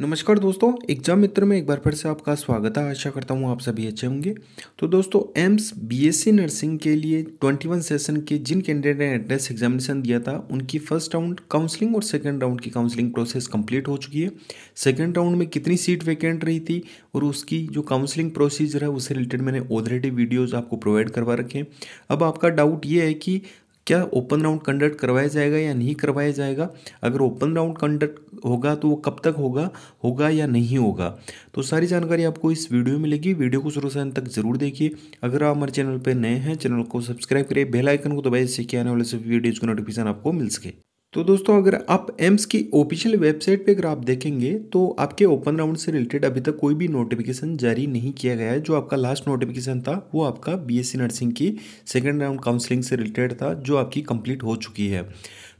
नमस्कार दोस्तों एग्ज़ाम मित्र में एक बार फिर से आपका स्वागत है। आशा करता हूँ आप सभी अच्छे होंगे। तो दोस्तों, एम्स बीएससी नर्सिंग के लिए 21 सेशन के जिन कैंडिडेट ने एड्रेस एग्जामिनेशन दिया था, उनकी फ़र्स्ट राउंड काउंसलिंग और सेकंड राउंड की काउंसलिंग प्रोसेस कंप्लीट हो चुकी है। सेकंड राउंड में कितनी सीट वैकेंट रही थी और उसकी जो काउंसलिंग प्रोसीजर है, उससे रिलेटेड मैंने ऑलरेडी वीडियोज़ आपको प्रोवाइड करवा रखे हैं। अब आपका डाउट ये है कि क्या ओपन राउंड कंडक्ट करवाया जाएगा या नहीं करवाया जाएगा? अगर ओपन राउंड कंडक्ट होगा तो वो कब तक होगा? होगा या नहीं होगा? तो सारी जानकारी आपको इस वीडियो में मिलेगी। वीडियो को शुरू से अंत तक ज़रूर देखिए। अगर आप हमारे चैनल पर नए हैं, चैनल को सब्सक्राइब करिए। बेल आइकन को दबाइए जिससे कि आने वाले सभी वीडियोज़ को नोटिफिकेशन आपको मिल सके। तो दोस्तों, अगर आप एम्स की ऑफिशियल वेबसाइट पे अगर आप देखेंगे तो आपके ओपन राउंड से रिलेटेड अभी तक कोई भी नोटिफिकेशन जारी नहीं किया गया है। जो आपका लास्ट नोटिफिकेशन था, वो आपका बीएससी नर्सिंग की सेकेंड राउंड काउंसलिंग से रिलेटेड था, जो आपकी कंप्लीट हो चुकी है।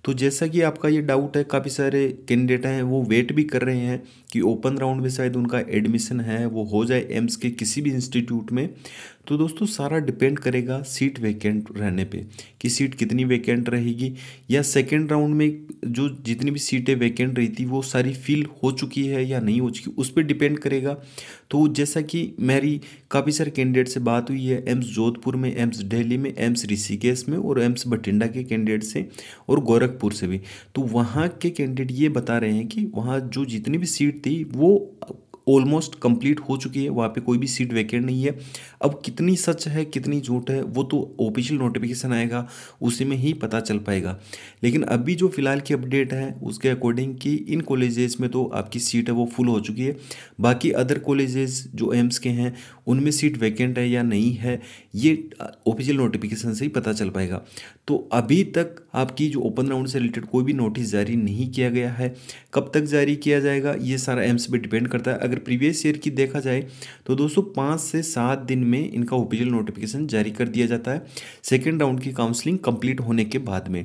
तो जैसा कि आपका ये डाउट है, काफ़ी सारे कैंडिडेट हैं, वो वेट भी कर रहे हैं कि ओपन राउंड में शायद उनका एडमिशन है, वो हो जाए एम्स के किसी भी इंस्टीट्यूट में। तो दोस्तों, सारा डिपेंड करेगा सीट वैकेंट रहने पे कि सीट कितनी वैकेंट रहेगी। या सेकेंड राउंड में जो जितनी भी सीटें वैकेंट रही थी, वो सारी फिल हो चुकी है या नहीं हो चुकी, उस पर डिपेंड करेगा। तो जैसा कि मेरी काफ़ी सारे कैंडिडेट से बात हुई है, एम्स जोधपुर में, एम्स दिल्ली में, एम्स ऋषिकेश में और एम्स बठिंडा के कैंडिडेट से और गोरखपुर से भी। तो वहाँ के कैंडिडेट ये बता रहे हैं कि वहाँ जो जितनी भी सीट थी, वो ऑलमोस्ट कंप्लीट हो चुकी है, वहाँ पे कोई भी सीट वैकेंट नहीं है। अब कितनी सच है, कितनी झूठ है, वो तो ऑफिशियल नोटिफिकेशन आएगा, उसी में ही पता चल पाएगा। लेकिन अभी जो फ़िलहाल की अपडेट है, उसके अकॉर्डिंग कि इन कॉलेजेस में तो आपकी सीट है, वो फुल हो चुकी है। बाकी अदर कॉलेजेस जो एम्स के हैं, उनमें सीट वैकेंट है या नहीं है, ये ऑफिशियल नोटिफिकेशन से ही पता चल पाएगा। तो अभी तक आपकी जो ओपन राउंड से रिलेटेड कोई भी नोटिस जारी नहीं किया गया है। कब तक जारी किया जाएगा, ये सारा एम्स पे डिपेंड करता है। अगर प्रीवियस ईयर की देखा जाए तो दोस्तों पाँच से सात दिन में इनका ऑफिशियल नोटिफिकेशन जारी कर दिया जाता है। सेकेंड राउंड की काउंसलिंग कंप्लीट होने के बाद में।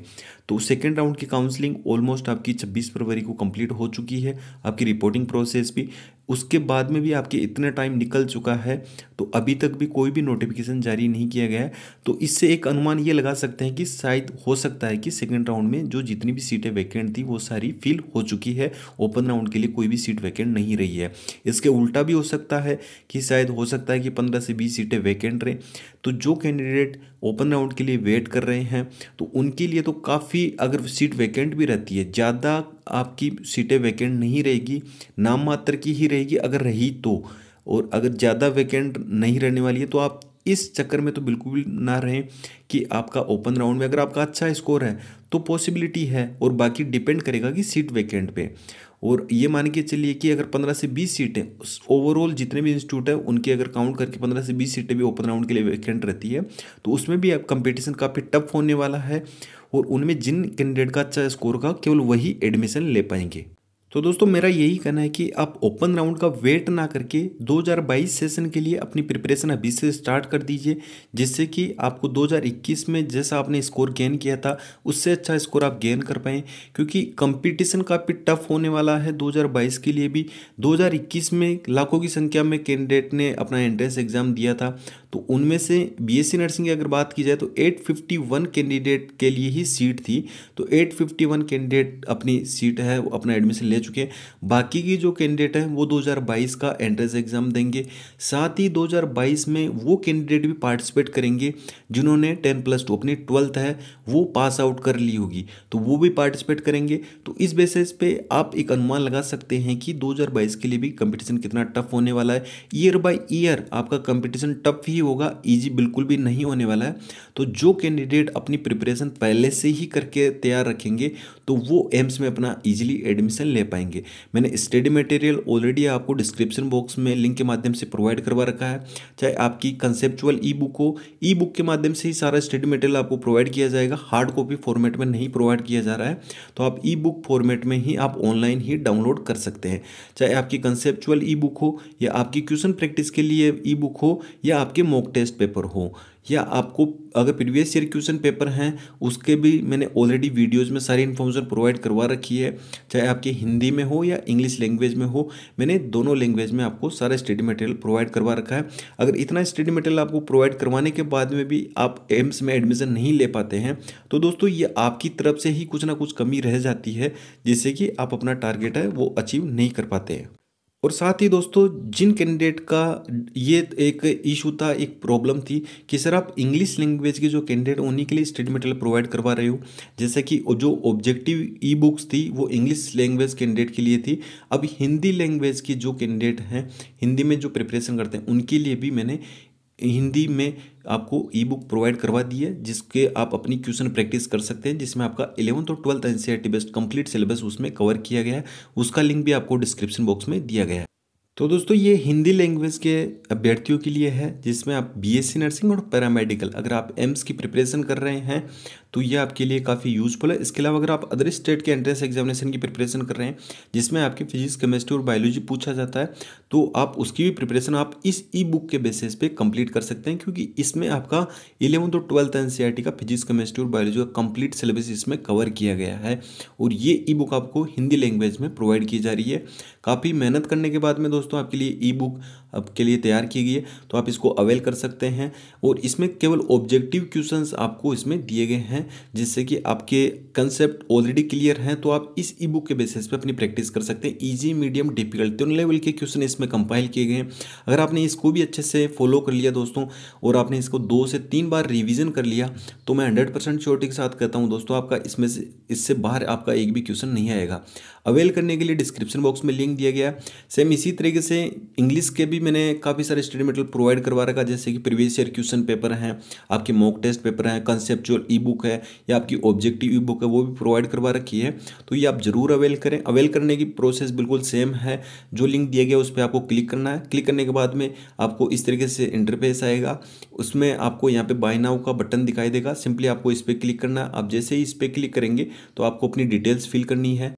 तो सेकेंड राउंड की काउंसलिंग ऑलमोस्ट आपकी छब्बीस फरवरी को कंप्लीट हो चुकी है, आपकी रिपोर्टिंग प्रोसेस भी। उसके बाद में भी आपके इतना टाइम निकल चुका है तो अभी तक भी कोई भी नोटिफिकेशन जारी नहीं किया गया है। तो इससे एक अनुमान ये लगा सकते हैं कि शायद हो सकता है कि सेकेंड राउंड में जो जितनी भी सीटें वैकेंट थी, वो सारी फिल हो चुकी है। ओपन राउंड के लिए कोई भी सीट वैकेंट नहीं रही है। इसके उल्टा भी हो सकता है कि शायद हो सकता है कि पंद्रह से बीस सीटें वैकेंट रहें। तो जो कैंडिडेट ओपन राउंड के लिए वेट कर रहे हैं तो उनके लिए तो काफ़ी अगर सीट वैकेंट भी रहती है, ज़्यादा आपकी सीटें वैकेंट नहीं रहेगी, नाम मात्र की ही रहेगी अगर रही तो। और अगर ज़्यादा वैकेंट नहीं रहने वाली है तो आप इस चक्कर में तो बिल्कुल भी ना रहें कि आपका ओपन राउंड में अगर आपका अच्छा स्कोर है तो पॉसिबिलिटी है और बाकी डिपेंड करेगा कि सीट वैकेंट पे। और ये मान के चलिए कि अगर पंद्रह से बीस सीटें ओवरऑल जितने भी इंस्टीट्यूट है, उनके अगर काउंट करके पंद्रह से बीस सीटें भी ओपन राउंड के लिए वैकेंट रहती है तो उसमें भी कंपटीशन काफ़ी टफ होने वाला है और उनमें जिन कैंडिडेट का अच्छा स्कोर का केवल वही एडमिशन ले पाएँगे। तो दोस्तों, मेरा यही कहना है कि आप ओपन राउंड का वेट ना करके 2022 सेशन के लिए अपनी प्रिपरेशन अभी से स्टार्ट कर दीजिए, जिससे कि आपको 2021 में जैसा आपने स्कोर गेन किया था, उससे अच्छा स्कोर आप गेन कर पाएँ। क्योंकि कंपटीशन काफ़ी टफ होने वाला है 2022 के लिए भी। 2021 में लाखों की संख्या में कैंडिडेट ने अपना एंट्रेंस एग्ज़ाम दिया था। तो उनमें से बीएससी नर्सिंग की अगर बात की जाए तो 851 कैंडिडेट के लिए ही सीट थी। तो 851 कैंडिडेट अपनी सीट है अपना एडमिशन ले चुके हैं। बाकी की जो कैंडिडेट हैं, वो 2022 का एंट्रेंस एग्ज़ाम देंगे। साथ ही 2022 में वो कैंडिडेट भी पार्टिसिपेट करेंगे, जिन्होंने टेन प्लस टू अपनी ट्वेल्थ है, वो पास आउट कर ली होगी। तो वो भी पार्टिसिपेट करेंगे। तो इस बेसिस पे आप एक अनुमान लगा सकते हैं कि 2022 के लिए भी कंपटीशन कितना टफ होने वाला है। ईयर बाय ईयर आपका कंपटीशन टफ ही होगा ईजी बिल्कुल भी नहीं होने वाला है। तो जो कैंडिडेट अपनी प्रिपरेशन पहले से ही करके तैयार रखेंगे तो वो एम्स में अपना ईजिली एडमिशन ले पाएँगे। मैंने स्टडी मटेरियल ऑलरेडी आपको डिस्क्रिप्शन बॉक्स में लिंक के माध्यम से प्रोवाइड करवा रखा है। चाहे आपकी कंसेप्चुअल ई बुक हो ई बुक के माध्यम से ही सारा स्टडी मटेरियल आपको प्रोवाइड किया जाएगा। हार्ड कॉपी फॉर्मेट में नहीं प्रोवाइड किया जा रहा है। तो आप ई बुक फॉर्मेट में ही आप ऑनलाइन ही डाउनलोड कर सकते हैं। चाहे आपकी कंसेप्चुअल ई बुक हो, या आपकी क्वेश्चन प्रैक्टिस के लिए ई बुक हो, या आपके मॉक टेस्ट पेपर हो। या आपको अगर प्रीवियस ईयर क्वेश्चन पेपर हैं, उसके भी मैंने ऑलरेडी वीडियोस में सारी इन्फॉर्मेशन प्रोवाइड करवा रखी है। चाहे आपके हिंदी में हो या इंग्लिश लैंग्वेज में हो, मैंने दोनों लैंग्वेज में आपको सारा स्टडी मटेरियल प्रोवाइड करवा रखा है। अगर इतना स्टडी मटेरियल आपको प्रोवाइड करवाने के बाद में भी आप एम्स में एडमिशन नहीं ले पाते हैं तो दोस्तों ये आपकी तरफ़ से ही कुछ ना कुछ कमी रह जाती है, जिससे कि आप अपना टारगेट है वो अचीव नहीं कर पाते हैं। और साथ ही दोस्तों, जिन कैंडिडेट का ये एक इशू था, एक प्रॉब्लम थी कि सर आप इंग्लिश लैंग्वेज के जो कैंडिडेट उन्हीं के लिए स्टडी मटेरियल प्रोवाइड करवा रहे हो। जैसे कि जो ऑब्जेक्टिव ई बुक्स थी, वो इंग्लिश लैंग्वेज कैंडिडेट के लिए थी। अब हिंदी लैंग्वेज की जो कैंडिडेट हैं, हिंदी में जो प्रिपरेशन करते हैं, उनके लिए भी मैंने हिंदी में आपको ई बुक प्रोवाइड करवा दी है, जिसके आप अपनी क्वेश्चन प्रैक्टिस कर सकते हैं, जिसमें आपका इलेवंथ और twelfth N C based complete syllabus उसमें कवर किया गया है। उसका लिंक भी आपको डिस्क्रिप्शन बॉक्स में दिया गया है। तो दोस्तों, ये हिंदी लैंग्वेज के अभ्यर्थियों के लिए है, जिसमें आप बीएससी नर्सिंग और पैरामेडिकल अगर आप एम्स की प्रिपरेशन कर रहे हैं तो ये आपके लिए काफ़ी यूजफुल है। इसके अलावा अगर आप अदर स्टेट के एंट्रेंस एग्जामिनेशन की प्रिपरेशन कर रहे हैं, जिसमें आपकी फिजिक्स केमिस्ट्री और बायोलॉजी पूछा जाता है तो आप उसकी भी प्रिपरेशन आप इस ई बुक के बेसिस पे कंप्लीट कर सकते हैं, क्योंकि इसमें आपका इलेवंथ और ट्वेल्थ एन का फिजिक्स केमिस्ट्री और बायोलॉजी का कंप्लीट सिलेबस इसमें कवर किया गया है, और ये ई बुक आपको हिंदी लैंग्वेज में प्रोवाइड की जा रही है। काफ़ी मेहनत करने के बाद में दोस्तों आपके लिए ई बुक आपके लिए तैयार की गई है तो आप इसको अवेल कर सकते हैं और इसमें केवल ऑब्जेक्टिव क्वेश्चंस आपको इसमें दिए गए हैं, जिससे कि आपके कंसेप्ट ऑलरेडी क्लियर हैं तो आप इस ई बुक के बेसिस पे अपनी प्रैक्टिस कर सकते हैं। इजी मीडियम डिफ़िकल्ट तीनों लेवल के क्वेश्चन इसमें कंपाइल किए गए हैं। अगर आपने इसको भी अच्छे से फॉलो कर लिया दोस्तों, और आपने इसको दो से तीन बार रिविजन कर लिया तो मैं हंड्रेड परसेंट श्योरिटी के साथ कहता हूँ दोस्तों, आपका इसमें से, इससे बाहर आपका एक भी क्वेश्चन नहीं आएगा। अवेल करने के लिए डिस्क्रिप्शन बॉक्स में लिंक दिया गया सेम इसी तरीके से इंग्लिश के भी मैंने काफ़ी सारे स्टडी मटेरियल प्रोवाइड करवा रखा जैसे कि प्रीवियस ईयर क्वेश्चन पेपर हैं, आपके मॉक टेस्ट पेपर हैं कंसेप्चुअल ई बुक है, या आपकी ऑब्जेक्टिव ई बुक है, वो भी प्रोवाइड करवा रखी है। तो ये आप ज़रूर अवेल करें। अवेल करने की प्रोसेस बिल्कुल सेम है। जो लिंक दिया गया, उस पर आपको क्लिक करना है। क्लिक करने के बाद में आपको इस तरीके से इंटरफेस आएगा। उसमें आपको यहाँ पे बाय का बटन दिखाई देगा। सिंपली आपको इस पर क्लिक करना है। आप जैसे ही इस पर क्लिक करेंगे तो आपको अपनी डिटेल्स फिल करनी है।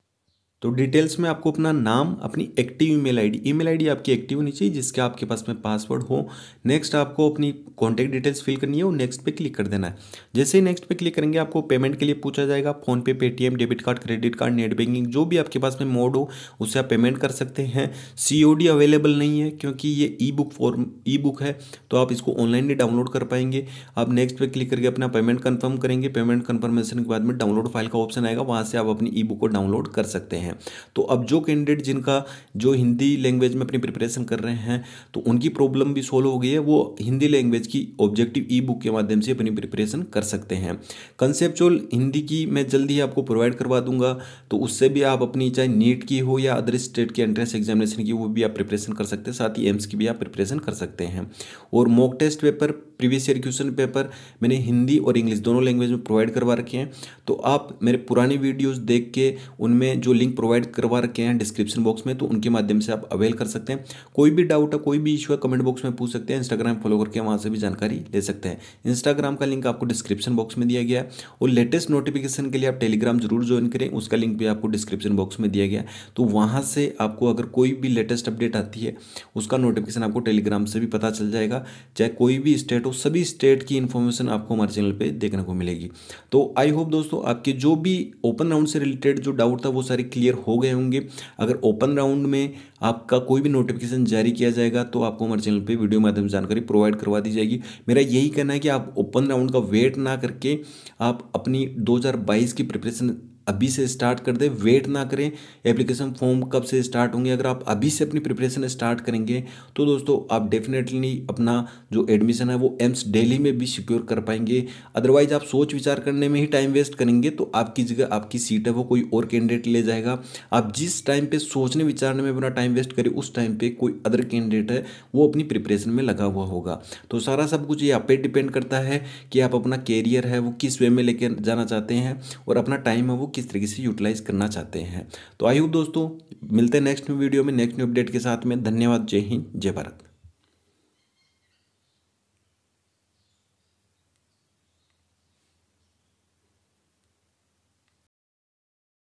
तो डिटेल्स में आपको अपना नाम, अपनी active email ID email ID आपकी एक्टिव होनी चाहिए, जिसके आपके पास में पासवर्ड हो। नेक्स्ट आपको अपनी कॉन्टैक्ट डिटेल्स फिल करनी है और नेक्स्ट पे क्लिक कर देना है। जैसे ही नेक्स्ट पे क्लिक करेंगे, आपको पेमेंट के लिए पूछा जाएगा फ़ोन पे Paytm debit card credit card net banking जो भी आपके पास में मोड हो उससे आप पेमेंट कर सकते हैं। सीओडी अवेलेबल नहीं है, क्योंकि ये e book form e book है तो आप इसको ऑनलाइन ही डाउनलोड कर पाएँगे। आप नेक्स्ट पे क्लिक करके अपना पेमेंट कन्फर्म करेंगे। पेमेंट कन्फर्मेशन के बाद में डाउनलोड फ़ाइल का ऑप्शन आएगा, वहाँ से आप अपनी ई बुक को डाउनलोड कर सकते हैं। तो अब जो कैंडिडेट जिनका जो हिंदी लैंग्वेज में अपनी प्रिपरेशन कर रहे हैं तो उनकी प्रॉब्लम भी सोल्व हो गई है। वो हिंदी लैंग्वेज की ऑब्जेक्टिव ई बुक के माध्यम से अपनी प्रिपरेशन कर सकते हैं। कंसेप्चुअल हिंदी की मैं जल्दी ही आपको प्रोवाइड करवा दूँगा। तो उससे भी आप अपनी चाहे नीट की हो या अदर स्टेट की एंट्रेंस एग्जामिनेशन की, वो भी आप प्रिपरेशन कर सकते हैं। साथ ही एम्स की भी आप प्रिपरेशन कर सकते हैं। और mock test paper previous year question paper मैंने हिंदी और इंग्लिश दोनों लैंग्वेज में प्रोवाइड करवा रखे हैं। तो आप मेरे पुराने वीडियोस देख के उनमें जो लिंक प्रोवाइड करवा रखे हैं डिस्क्रिप्शन बॉक्स में तो उनके माध्यम से आप अवेल कर सकते हैं। कोई भी डाउट है, कोई भी इशू है कमेंट बॉक्स में पूछ सकते हैं। इंस्टाग्राम फॉलो करके वहाँ से भी जानकारी ले सकते हैं। इंस्टाग्राम का लिंक आपको डिस्क्रिप्शन बॉक्स में दिया गया है। और लेटेस्ट नोटिफिकेशन के लिए आप टेलीग्राम ज़रूर ज्वाइन करें। उसका लिंक भी आपको डिस्क्रिप्शन बॉक्स में दिया गया तो वहाँ से आपको अगर कोई भी लेटेस्ट अपडेट आती है, उसका नोटिफिकेशन आपको टेलीग्राम से भी पता चल जाएगा। चाहे कोई भी स्टेट हो सभी स्टेट की इन्फॉर्मेशन आपको हमारे चैनल पर देखने को मिलेगी। तो आई होप दोस्तों आपके जो भी ओपन राउंड से रिलेटेड जो डाउट था वो सारे क्लियर हो गए होंगे। अगर ओपन राउंड में आपका कोई भी नोटिफिकेशन जारी किया जाएगा तो आपको हमारे चैनल पे वीडियो माध्यम से जानकारी प्रोवाइड करवा दी जाएगी। मेरा यही कहना है कि आप ओपन राउंड का वेट ना करके आप अपनी 2022 की प्रिपरेशन अभी से स्टार्ट कर दें वेट ना करें। एप्लीकेशन फॉर्म कब से स्टार्ट होंगे? अगर आप अभी से अपनी प्रिपरेशन स्टार्ट करेंगे तो दोस्तों आप डेफिनेटली अपना जो एडमिशन है, वो एम्स डेली में भी सिक्योर कर पाएँगे। अदरवाइज़ आप सोच विचार करने में ही टाइम वेस्ट करेंगे तो आपकी जगह, आपकी सीट है, वो कोई और कैंडिडेट ले जाएगा। आप जिस टाइम पर सोचने, विचारने में अपना टाइम वेस्ट करें, उस टाइम पर कोई अदर कैंडिडेट है, वो अपनी प्रिपरेशन में लगा हुआ होगा। तो सारा सब कुछ ये आप पे डिपेंड करता है कि आप अपना कैरियर है, वो किस वे में लेकर जाना चाहते हैं, और अपना टाइम है, वो किस तरीके से यूटिलाइज करना चाहते हैं। तो आई होप दोस्तों, मिलते हैं नेक्स्ट वीडियो में नेक्स्ट न्यू अपडेट के साथ में। धन्यवाद, जय हिंद, जय भारत।